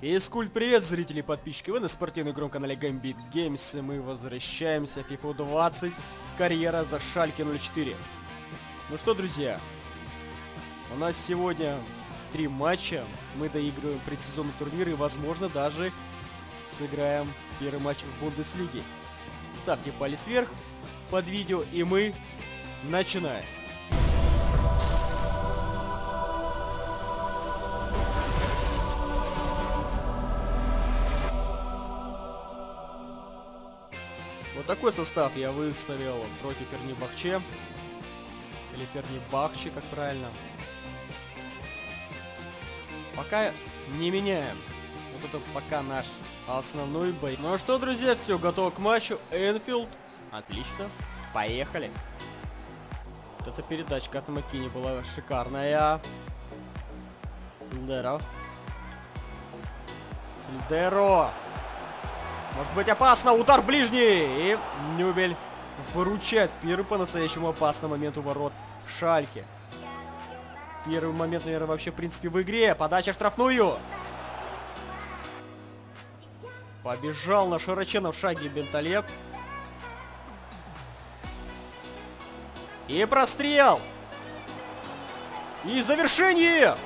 Физкульт, привет, зрители и подписчики! Вы на спортивном игровом канале Gambit Games, и мы возвращаемся в FIFA 20, карьера за Шальки 04. Ну что, друзья, у нас сегодня три матча, мы доигрываем предсезонный турнир и, возможно, даже сыграем первый матч в Бундеслиге. Ставьте палец вверх под видео, и мы начинаем. Такой состав я выставил против Фернибахче. Или Фернибахче, как правильно. Пока не меняем. Вот это пока наш основной бой. Ну что, друзья, все, готово к матчу. Энфилд. Отлично. Поехали. Вот эта передачка от Макини была шикарная. Сильдеро. Сильдеро. Может быть опасно. Удар ближний. И Нюбель выручает первый по-настоящему опасный момент у ворот Шальки. Первый момент, наверное, вообще, в принципе, в игре. Подача штрафную. Побежал на широченном шаге Бенталеп. И прострел. И завершение.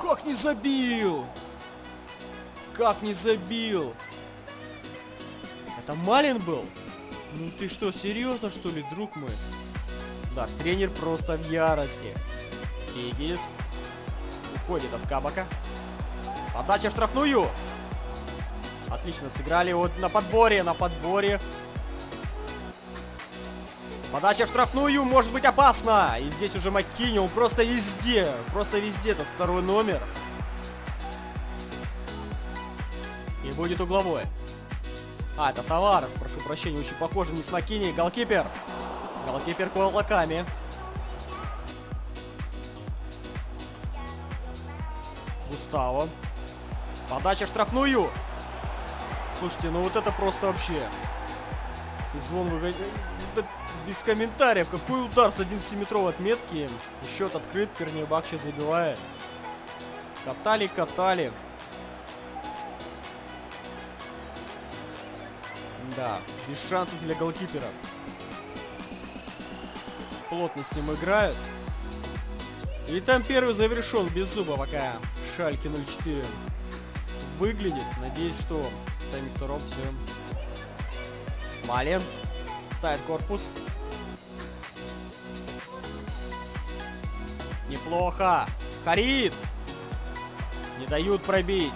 Как не забил. Как не забил. Это Малин был? Ну ты что, серьезно что ли, друг мой? Да, тренер просто в ярости. Хиггис. Уходит от Кабака. Подача в штрафную. Отлично сыграли вот на подборе, на подборе. Подача в штрафную может быть опасна. И здесь уже Маккини, он просто везде. Просто везде этот второй номер. И будет угловой. А, это Таварес, прошу прощения, очень похоже не с Маккини. Голкипер. Голкипер кулаками. Густаво. Подача штрафную. Слушайте, ну вот это просто вообще... Звон выгон... Без комментариев. Какой удар с 11-метровой отметки. Счет открыт, Корнебакчи забивает. Катали, катали. Да, без шансов для голкипера. Плотно с ним играют. И там первый завершен без зуба пока Шальки 04 выглядит. Надеюсь, что в тайме втором все. Малин ставит корпус. Неплохо. Харит! Не дают пробить.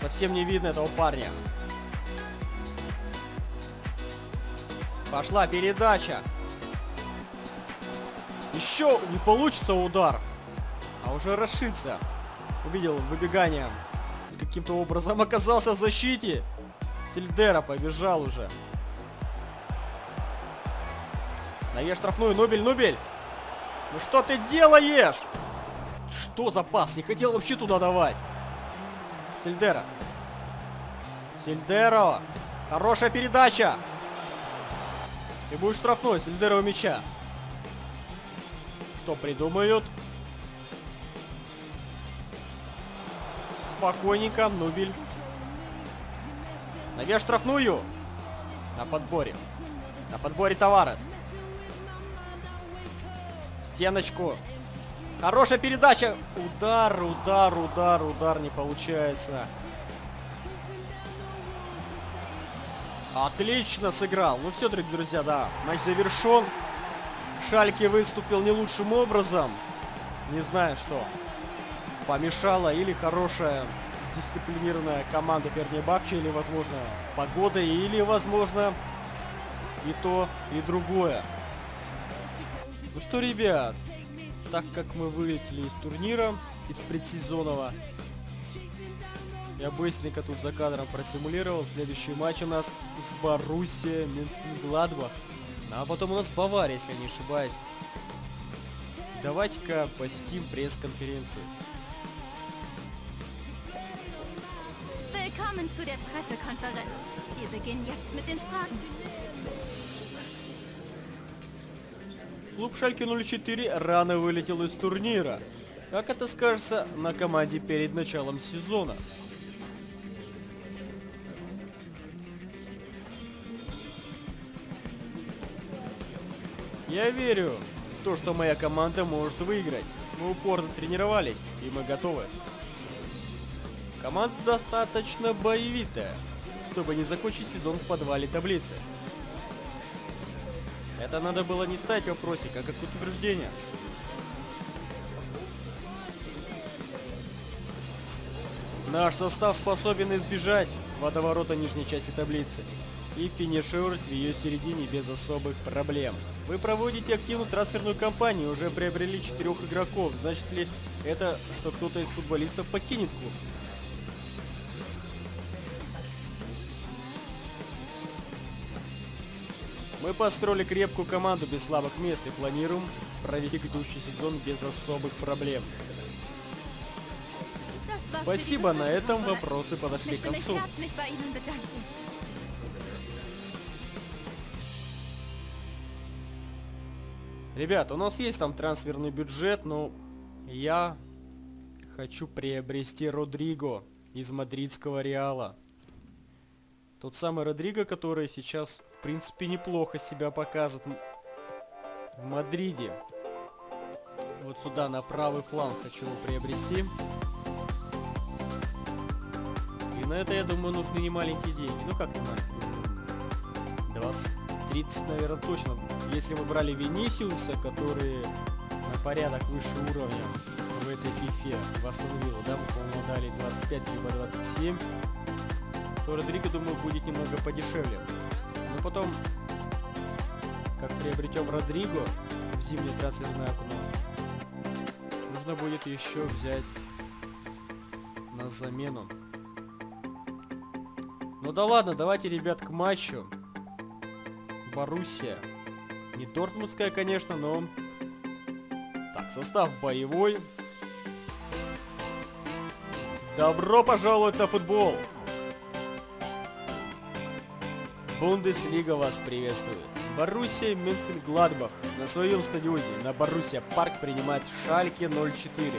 Совсем не видно этого парня. Пошла передача. Еще не получится удар. А уже расшится. Увидел выбегание. Каким-то образом оказался в защите. Сильдера побежал уже. Навес штрафную. Нобель, Нобель. Ну что ты делаешь? Что за пас? Не хотел вообще туда давать. Сильдера. Сильдеро. Хорошая передача. И будет штрафной с лидера мяча. Что придумают? Спокойненько, Нубель. Навес штрафную. На подборе. На подборе Таварес. Стеночку. Хорошая передача. Удар, удар, удар, удар не получается. Отлично сыграл. Ну все, дорогие друзья, да, матч завершен. Шальки выступил не лучшим образом. Не знаю, что помешало. Или хорошая дисциплинированная команда Фернебахче, или, возможно, погода, или, возможно, и то, и другое. Ну что, ребят, так как мы вылетели из турнира, из предсезонного, я быстренько тут за кадром просимулировал. Следующий матч у нас с Боруссия Гладбах. А потом у нас Бавария, если я не ошибаюсь. Давайте-ка посетим пресс-конференцию. Willkommen zu der Pressekonferenz. Wir beginnen jetzt mit den Fragen. Клуб Шальки 04 рано вылетел из турнира. Как это скажется на команде перед началом сезона? Я верю в то, что моя команда может выиграть. Мы упорно тренировались, и мы готовы. Команда достаточно боевитая, чтобы не закончить сезон в подвале таблицы. Это надо было не ставить в вопросе, а как утверждение. Наш состав способен избежать водоворота нижней части таблицы и финишировать в ее середине без особых проблем. Вы проводите активную трансферную кампанию, уже приобрели четырех игроков. Значит ли это, что кто-то из футболистов покинет клуб? Мы построили крепкую команду без слабых мест и планируем провести грядущий сезон без особых проблем. Спасибо, на этом вопросы подошли к концу. Ребят, у нас есть там трансферный бюджет, но я хочу приобрести Родриго из мадридского Реала. Тот самый Родриго, который сейчас, в принципе, неплохо себя показывает в Мадриде. Вот сюда, на правый фланг хочу его приобрести. И на это, я думаю, нужны не маленькие деньги. Ну как не маленькие? 20, 30, наверное, точно. Если мы брали Венисиуса, который на порядок выше уровня в этой фифе восстановил, да, мы, по-моему, дали 25 либо 27 то Родриго, думаю, будет немного подешевле. Но потом, как приобретем Родриго в зимнее трансферное окно, нужно будет еще взять на замену. Ну да ладно, давайте, ребят, к матчу. Боруссия. Не Дортмундская, конечно, но... Так, состав боевой. Добро пожаловать на футбол! Бундеслига вас приветствует. Боруссия Мюнхен-Гладбах на своем стадионе на Боруссия Парк принимает Шальке 04.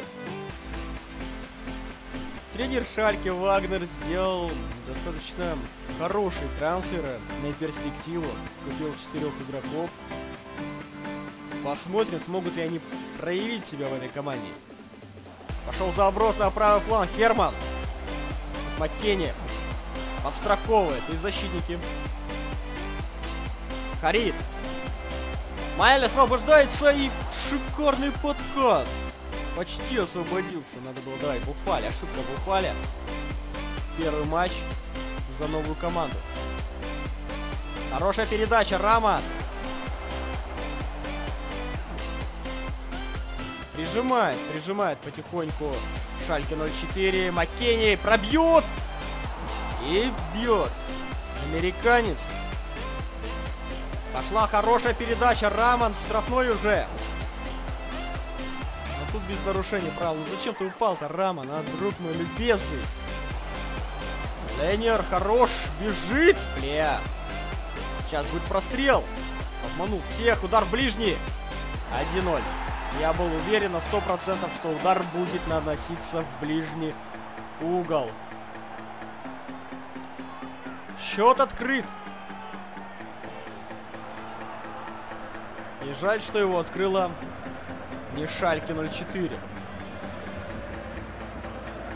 Тренер Шальке Вагнер сделал достаточно хорошие трансферы на перспективу. Купил четырех игроков. Посмотрим, смогут ли они проявить себя в этой команде. Пошел заброс на правый фланг. Херман. Маккенни. Подстраховывает. И защитники Харит. Майля освобождается и шикарный подкат. Почти освободился. Надо было давай Буфали. Ошибка Буфали. Первый матч за новую команду. Хорошая передача. Рама. Прижимает, прижимает потихоньку Шальки 04. Маккенни пробьет. И бьет. Американец Пошла хорошая передача. Раман штрафной уже. Но тут без нарушения правил. Ну зачем ты упал-то, Раман, а, друг мой любезный? Ленер хорош. Бежит. Бля. Сейчас будет прострел. Обманул всех. Удар ближний. 1-0. Я был уверен на 100%, что удар будет наноситься в ближний угол. Счет открыт. И жаль, что его открыла не Шальки 04.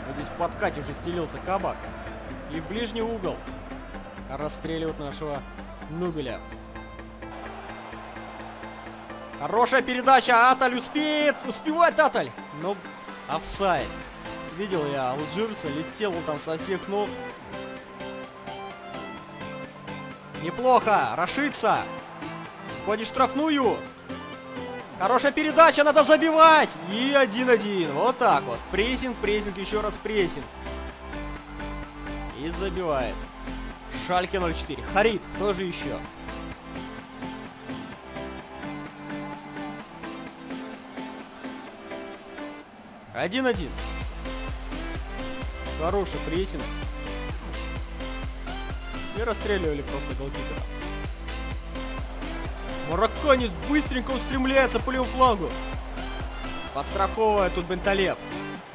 Вот здесь в уже стелился кабак. И в ближний угол расстреливают нашего Нугеля. Хорошая передача. Аталь успеет. Успевает Аталь. Но офсайд. Видел я алжирца. Летел он там со всех ног. Неплохо. Рашица. Ходишь штрафную. Хорошая передача, надо забивать. И 1-1. Вот так вот. Прессинг, прессинг, еще раз прессинг. И забивает. Шальке 0-4. Харит, кто же еще? Один-один. Хороший прессинг. И расстреливали просто голкипера. Марокканец быстренько устремляется по левому флангу. Подстраховывает тут Бенталев.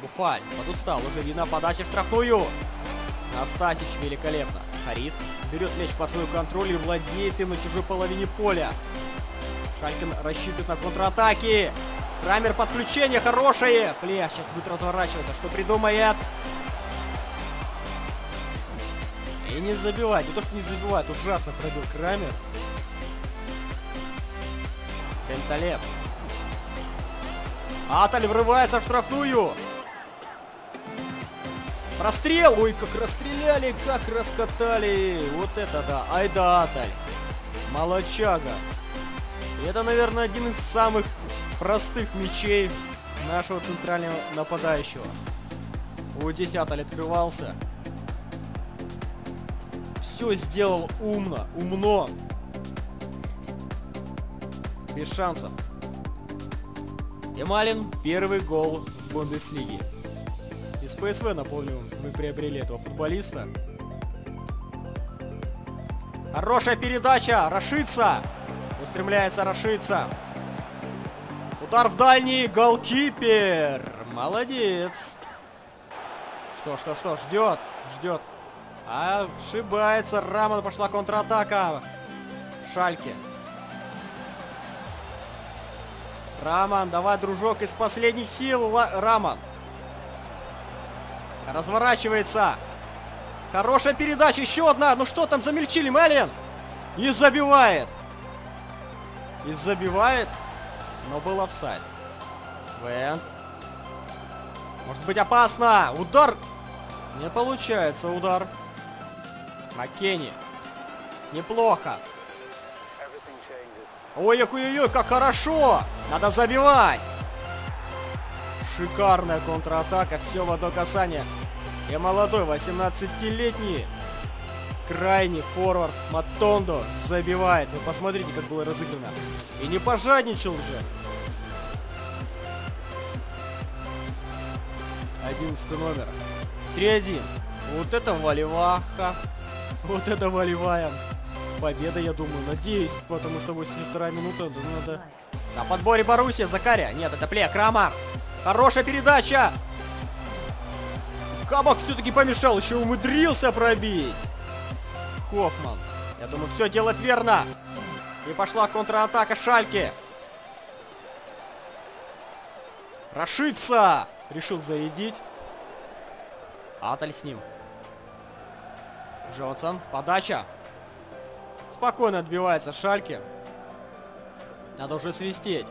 Буфаль подустал, уже видна подача в штрафную. Настасич великолепно. Харит берет мяч под свой контроль и владеет им на чужой половине поля. Шалькин рассчитывает на контратаки. Крамер подключение хорошее. Бля, сейчас будет разворачиваться. Что придумает? И не забивать. Не то, что не забивает. Ужасно пробил Крамер. Пенталет. Аталь врывается в штрафную. Прострел! Ой, как расстреляли, как раскатали. Вот это да. Ай да, Аталь. Молочага. Это, наверное, один из самых простых мячей нашего центрального нападающего. У Аталь открывался. Все сделал умно, умно. Без шансов. Ямалин первый гол в Бундеслиге. Из ПСВ, напомню, мы приобрели этого футболиста. Хорошая передача! Рашица! Устремляется Рашица. Удар в дальний. Голкипер. Молодец. Что, что, что? Ждет. Ждет. Ошибается. Рамон. Пошла контратака. Шальки. Раман, давай, дружок, из последних сил. Раман. Разворачивается. Хорошая передача, еще одна. Ну что там, замельчили, Малин? И забивает. И забивает. Но был офсайд. Вент. Может быть опасно. Удар. Не получается удар. Маккенни. Неплохо. Ой-ой-ой, как хорошо! Надо забивать! Шикарная контратака, все в одно касание. И молодой, 18-летний, крайний форвард Матондо забивает. Вы посмотрите, как было разыграно. И не пожадничал же. 11 номер. 3-1. Вот это валиваха. Вот это валивая. Победа, я думаю, надеюсь, потому что 82 минута, да надо... На подборе Боруссия, Закаря. Нет, это Пле, Крамар. Хорошая передача. Кабак все-таки помешал, еще умудрился пробить. Хоффман. Я думаю, все делает верно. И пошла контратака Шальки. Рашица! Решил зарядить. Аталь с ним. Джонсон. Подача. Спокойно отбивается Шальки. Надо уже свистеть.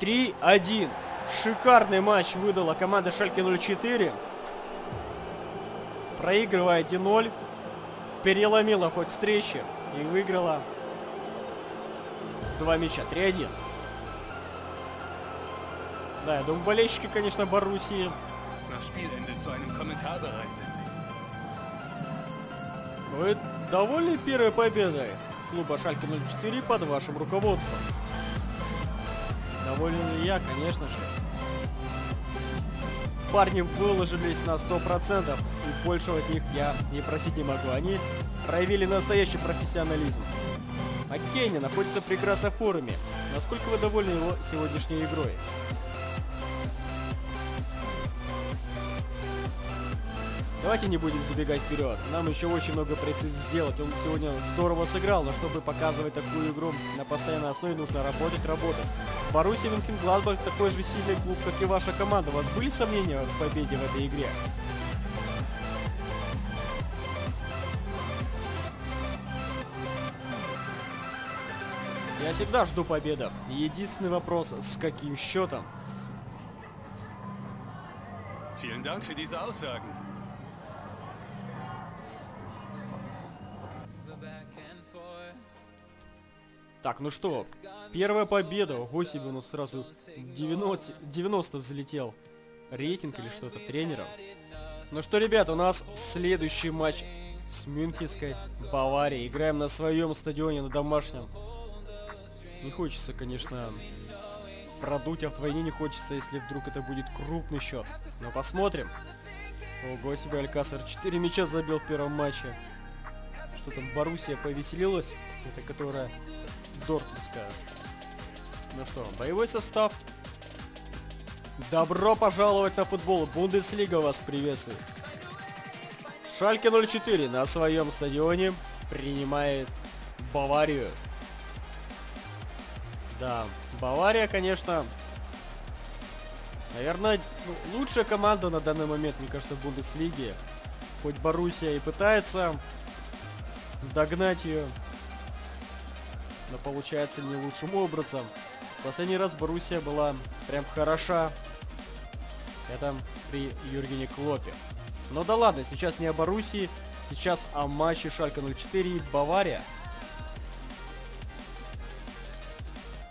3-1. Шикарный матч выдала команда Шальки 04. Проигрывая 1-0. Переломила хоть встречи и выиграла два мяча. 3-1. Да, я думаю, болельщики, конечно, Боруссии. Вы довольны первой победой клуба Шальки 04 под вашим руководством? Доволен ли я, конечно же. Парни выложились на 100%, и большего от них я не просить не могу. Они проявили настоящий профессионализм. А Кейни находится в прекрасной форме. Насколько вы довольны его сегодняшней игрой? Давайте не будем забегать вперед. Нам еще очень много предстоит сделать. Он сегодня здорово сыграл, но чтобы показывать такую игру на постоянной основе, нужно работать, работать. Боруссия Винкенгладбах такой же сильный клуб, как и ваша команда. У вас были сомнения в победе в этой игре? Я всегда жду победы. Единственный вопрос, с каким счетом? Vielen Dank für diese Aussagen. Так, ну что, первая победа. Ого себе, у нас сразу 90, 90 взлетел рейтинг или что-то тренером. Ну что, ребят, у нас следующий матч с Мюнхенской Баварией. Играем на своем стадионе, на домашнем. Не хочется, конечно, продуть, а вдвойне не хочется, если вдруг это будет крупный счет. Но посмотрим. Ого себе, Алькасар 4 мяча забил в первом матче. Что там, Боруссия повеселилась? Это которая Дортмундская. Ну что, боевой состав. Добро пожаловать на футбол. Бундеслига вас приветствует. Шальке 04 на своем стадионе принимает Баварию. Да, Бавария, конечно, наверное, ну, лучшая команда на данный момент, мне кажется, в Бундеслиге. Хоть Боруссия и пытается догнать ее, но получается не лучшим образом. Последний раз Боруссия была прям хороша. Это при Юргене Клопе. Но да ладно, сейчас не о Боруссии, сейчас о матче Шалька 04 и Бавария.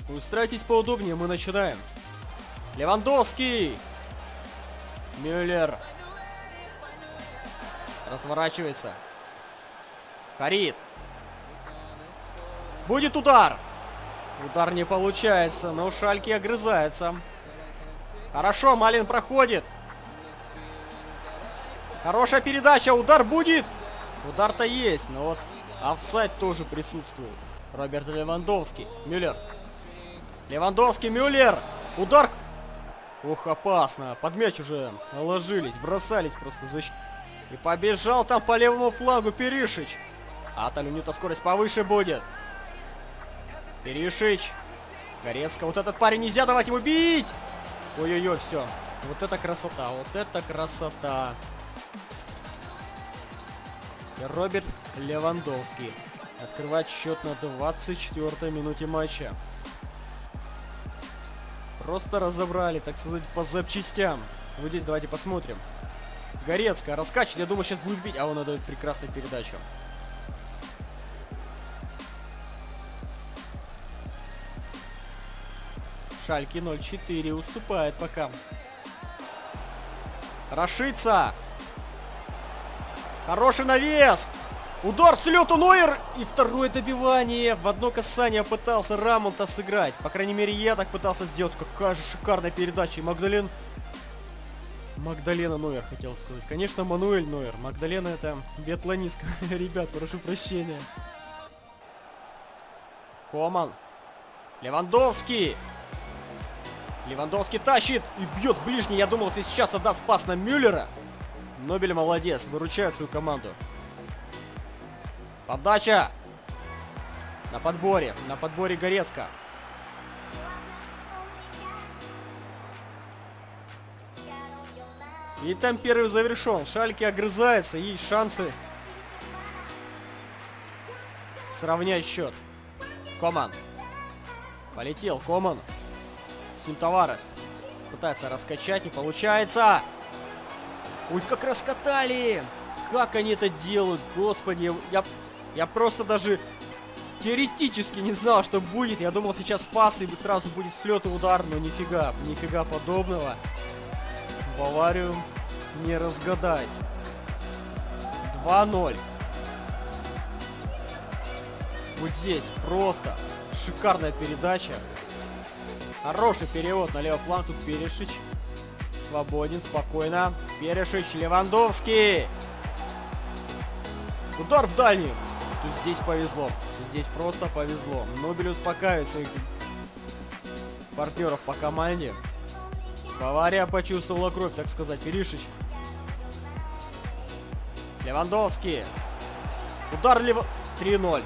Устраивайтесь поудобнее, мы начинаем. Левандовский! Мюллер. Разворачивается. Харит. Будет удар! Удар не получается, но Шальки огрызается. Хорошо, Малин проходит. Хорошая передача, удар будет. Удар-то есть, но вот офсайд тоже присутствует. Роберт Левандовский. Мюллер. Левандовский, Мюллер. Удар. Ух, опасно. Под мяч уже ложились, бросались просто защ... И побежал там по левому флангу Перишич. А там у него скорость повыше будет. Перешич. Горецко. Вот этот парень нельзя давать ему бить. Ой-ой-ой, все. Вот это красота. Вот это красота. Роберт Левандовский. Открывает счет на 24 минуте матча. Просто разобрали, так сказать, по запчастям. Вот здесь давайте посмотрим. Горецкая раскачивает. Я думаю, сейчас будет бить. А он отдает прекрасную передачу. Шальки 0-4 уступает пока. Рашица. Хороший навес. Удар с лету Нойер. И второе добивание. В одно касание пытался Рамонта сыграть. По крайней мере, я так пытался сделать. Какая же шикарная передача. И Магдален... Магдалена Нойер, хотел сказать. Конечно, Мануэль Нойер. Магдалена это биатлонистка. Ребят, прошу прощения. Коман. Левандовский. Левандовский тащит и бьет ближний. Я думал, если сейчас отдаст пас на Мюллера. Нобель молодец, выручает свою команду. Подача. На подборе. На подборе Горецка. И там первый завершен. Шальки огрызается. Есть шансы сравнять счет. Коман. Полетел Коман. Синтоварес. Пытается раскачать, не получается. Ой, как раскатали! Как они это делают, господи. Я, я просто даже теоретически не знал, что будет. Я думал, сейчас пас и сразу будет слет и удар, но нифига, нифига подобного. Баварию не разгадать. 2-0. Вот здесь просто шикарная передача. Хороший перевод на левый фланг. Тут Перешич. Свободен, спокойно. Перешич, Левандовский. Удар в дальний. Тут здесь повезло. Здесь просто повезло. Нобель успокаивает своих партнеров по команде. Бавария почувствовала кровь, так сказать. Перишич. Левандовский. Удар Лев... 3-0.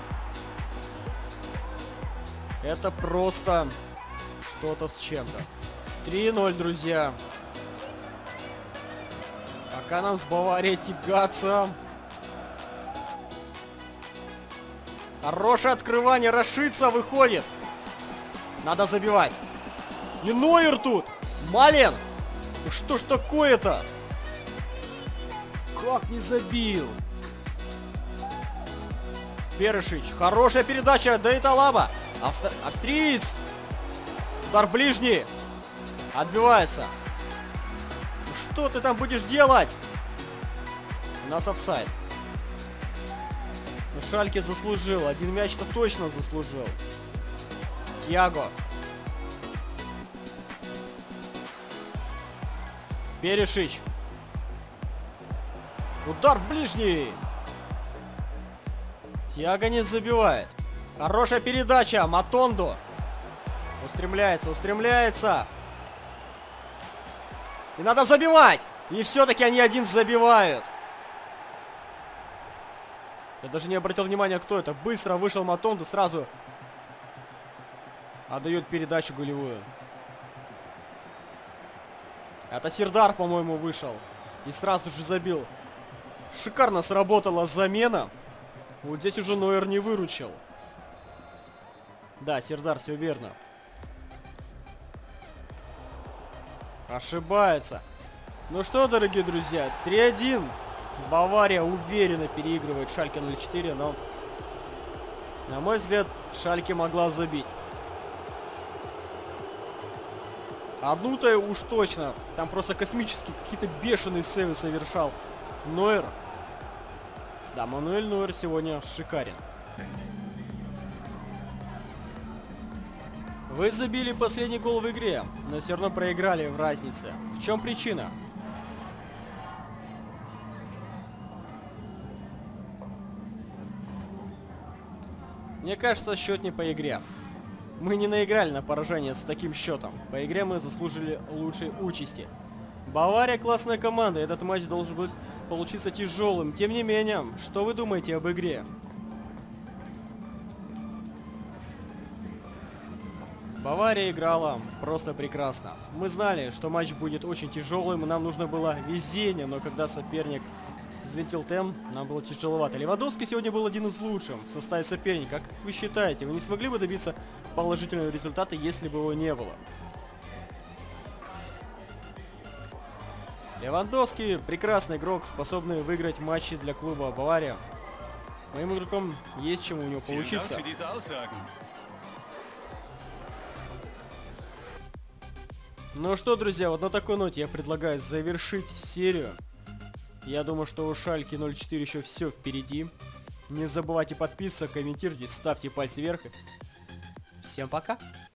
Это просто что-то с чем-то. 3-0, друзья. Пока нам с Баварией тягаться. Хорошее открывание. Рашица выходит. Надо забивать. И Нойер тут. Мален. Что ж такое-то? Как не забил? Перышич. Хорошая передача. Да и Талаба. Австр... Австриец. Удар ближний. Отбивается. Что ты там будешь делать? У нас офсайд. Но ну, Шальке заслужил. Один мяч-то точно заслужил. Тьяго. Перешич. Удар в ближний. Тьяго не забивает. Хорошая передача. Матондо. Устремляется, устремляется. И надо забивать. И все-таки они один забивают. Я даже не обратил внимания, кто это. Быстро вышел Матонду, сразу Отдает передачу голевую. Это Сердар, по-моему, вышел. И сразу же забил. Шикарно сработала замена. Вот здесь уже Нойер не выручил. Да, Сердар, все верно. Ошибается. Ну что, дорогие друзья, 3-1. Бавария уверенно переигрывает Шальке 0-4, но, на мой взгляд, Шальке могла забить. Одну-то уж точно. Там просто космические какие-то бешеные сейвы совершал Нойер. Да, Мануэль Нойер сегодня шикарен. Вы забили последний гол в игре, но все равно проиграли в разнице. В чем причина? Мне кажется, счет не по игре. Мы не наиграли на поражение с таким счетом. По игре мы заслужили лучшей участи. Бавария классная команда, этот матч должен быть получиться тяжелым. Тем не менее, что вы думаете об игре? Бавария играла просто прекрасно. Мы знали, что матч будет очень тяжелым, и нам нужно было везение, но когда соперник взвинтил темп, нам было тяжеловато. Левандовский сегодня был один из лучших в составе соперника. Как вы считаете, вы не смогли бы добиться положительного результата, если бы его не было? Левандовский прекрасный игрок, способный выиграть матчи для клуба Бавария. Моим игроком есть чему у него получиться. Ну что, друзья, вот на такой ноте я предлагаю завершить серию. Я думаю, что у Шальки 04 еще все впереди. Не забывайте подписываться, комментируйте, ставьте пальцы вверх. Всем пока!